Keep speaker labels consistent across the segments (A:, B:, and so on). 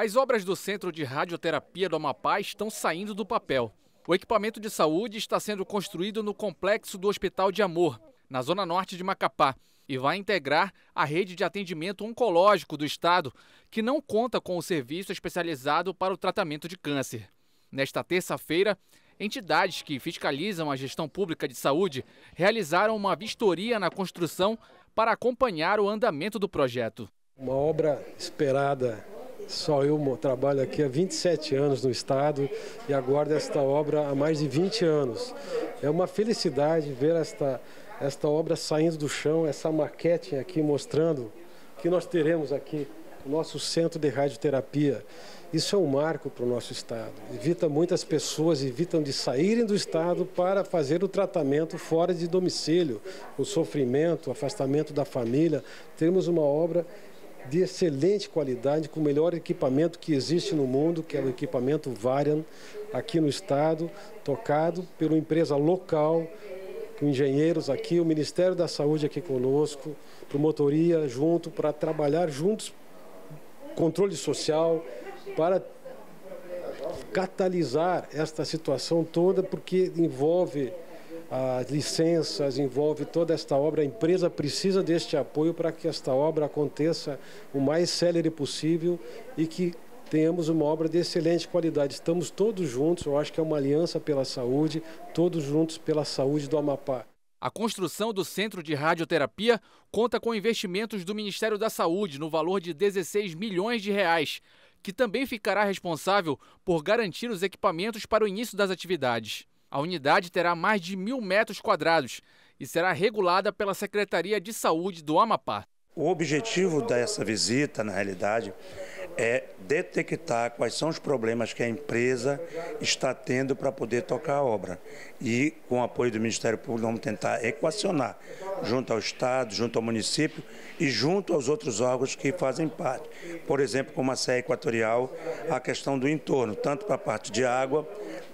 A: As obras do Centro de Radioterapia do Amapá estão saindo do papel. O equipamento de saúde está sendo construído no complexo do Hospital de Amor, na zona norte de Macapá, e vai integrar a rede de atendimento oncológico do estado, que não conta com o serviço especializado para o tratamento de câncer. Nesta terça-feira, entidades que fiscalizam a gestão pública de saúde realizaram uma vistoria na construção para acompanhar o andamento do projeto.
B: Uma obra esperada só eu trabalho aqui há 27 anos no estado e aguardo esta obra há mais de 20 anos. É uma felicidade ver esta, esta obra saindo do chão, essa maquete aqui mostrando que nós teremos aqui o nosso centro de radioterapia. Isso é um marco para o nosso estado. Evita muitas pessoas evitam de saírem do estado para fazer o tratamento fora de domicílio, o sofrimento, o afastamento da família. Temos uma obra de excelente qualidade, com o melhor equipamento que existe no mundo, que é o equipamento Varian, aqui no estado, tocado uma empresa local, com engenheiros aqui, o Ministério da Saúde aqui conosco, promotoria junto, para trabalhar juntos, controle social, para catalisar esta situação toda, porque envolve as licenças, envolve toda esta obra. A empresa precisa deste apoio para que esta obra aconteça o mais célere possível e que tenhamos uma obra de excelente qualidade. Estamos todos juntos, eu acho que é uma aliança pela saúde, todos juntos pela saúde do Amapá.
A: A construção do Centro de Radioterapia conta com investimentos do Ministério da Saúde no valor de 16 milhões de reais, que também ficará responsável por garantir os equipamentos para o início das atividades. A unidade terá mais de mil metros quadrados e será regulada pela Secretaria de Saúde do Amapá.
C: O objetivo dessa visita, na realidade, é detectar quais são os problemas que a empresa está tendo para poder tocar a obra. E, com o apoio do Ministério Público, vamos tentar equacionar, junto ao Estado, junto ao município e junto aos outros órgãos que fazem parte. Por exemplo, como a CE Equatorial, a questão do entorno, tanto para a parte de água,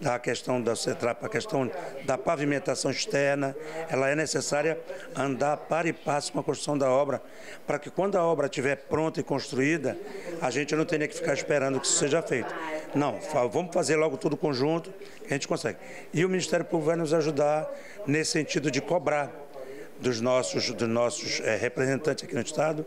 C: a questão da a questão da pavimentação externa, ela é necessária andar para e passo com a construção da obra, para que quando a obra estiver pronta e construída, a gente não tenha que ficar esperando que isso seja feito. Não, vamos fazer logo tudo conjunto, a gente consegue. E o Ministério Público vai nos ajudar nesse sentido de cobrar dos nossos, dos nossos é, representantes aqui no Estado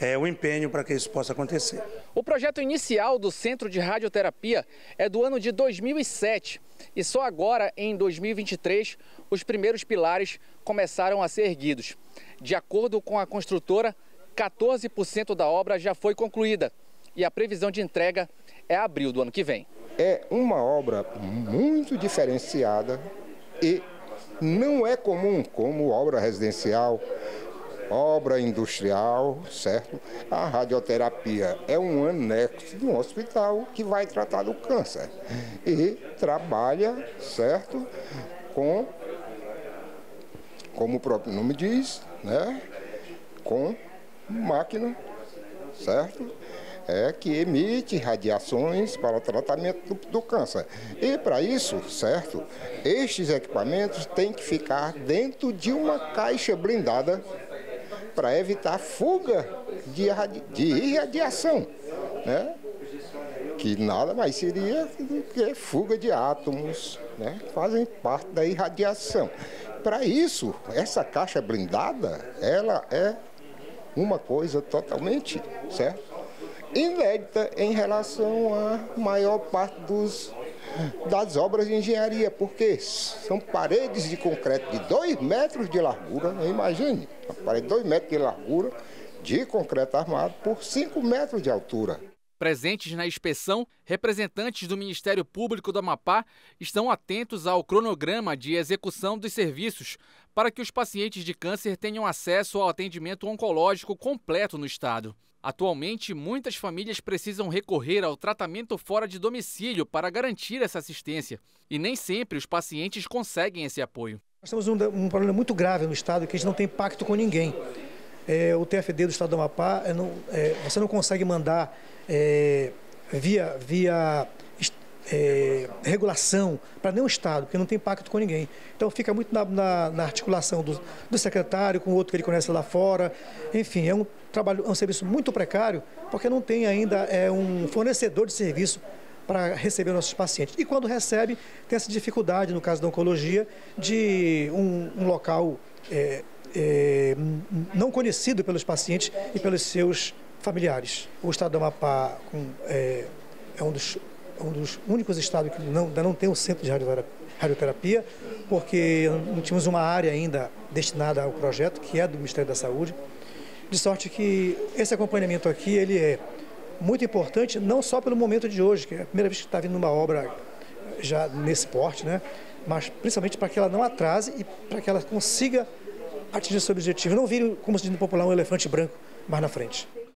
C: é, o empenho para que isso possa acontecer.
A: O projeto inicial do Centro de Radioterapia é do ano de 2007 e só agora, em 2023, os primeiros pilares começaram a ser erguidos. De acordo com a construtora, 14% da obra já foi concluída e a previsão de entrega é abril do ano que vem.
D: É uma obra muito diferenciada e não é comum como obra residencial, obra industrial, certo? A radioterapia é um anexo de um hospital que vai tratar do câncer e trabalha, certo? Com, como o próprio nome diz, né? Com máquina, certo? É, que emite radiações para o tratamento do, do câncer. E para isso, certo, estes equipamentos têm que ficar dentro de uma caixa blindada para evitar fuga de, de irradiação, né? que nada mais seria do que fuga de átomos, né? fazem parte da irradiação. Para isso, essa caixa blindada, ela é uma coisa totalmente, certo? Inédita em relação à maior parte dos das obras de engenharia, porque são paredes de concreto de 2 metros de largura, imagine, uma parede de 2 metros de largura de concreto armado por 5 metros de altura.
A: Presentes na inspeção, representantes do Ministério Público do Amapá estão atentos ao cronograma de execução dos serviços para que os pacientes de câncer tenham acesso ao atendimento oncológico completo no estado. Atualmente, muitas famílias precisam recorrer ao tratamento fora de domicílio para garantir essa assistência, e nem sempre os pacientes conseguem esse apoio.
E: Nós temos um, um problema muito grave no estado que a gente não tem pacto com ninguém. É, o TFD do estado do Amapá, é, não, é, você não consegue mandar é, via, via é, regulação para nenhum Estado, porque não tem pacto com ninguém. Então fica muito na, na, na articulação do, do, secretário com o outro que ele conhece lá fora. Enfim, é um trabalho, é um serviço muito precário, porque não tem ainda é, um fornecedor de serviço para receber nossos pacientes. E quando recebe, tem essa dificuldade, no caso da oncologia, de um, um local é, é, não conhecido pelos pacientes e pelos seus familiares. O estado do Amapá com, é, é um dos um dos únicos estados que não, ainda não tem um centro de radioterapia, porque não tínhamos uma área ainda destinada ao projeto, que é do Ministério da Saúde. De sorte que esse acompanhamento aqui, ele é muito importante, não só pelo momento de hoje, que é a primeira vez que está vindo uma obra já nesse porte, né? mas principalmente para que ela não atrase e para que ela consiga atingir seu objetivo. Não vire, como se diz no popular, um elefante branco mais na frente.